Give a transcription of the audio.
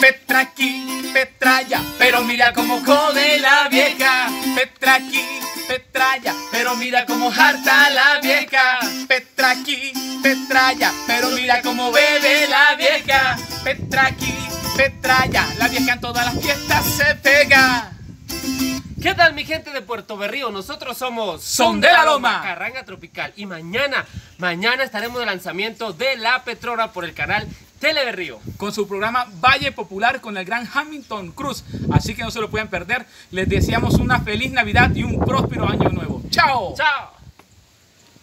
Petra aquí, Petra allá, pero mira cómo jode la vieja. Petra aquí, Petra allá, pero mira cómo harta la vieja. Petra aquí, Petra allá, pero mira cómo bebe la vieja. Petra aquí, Petra allá, la vieja en todas las fiestas se pega. ¿Qué tal mi gente de Puerto Berrío? Nosotros somos Son de la Loma. Carranga Tropical y mañana, mañana estaremos de lanzamiento de La Petrora por el canal Teleberrío. con su programa Valle Popular con el gran Hamilton Cruz. Así que no se lo pueden perder. Les deseamos una feliz Navidad y un próspero año nuevo. ¡Chao! ¡Chao!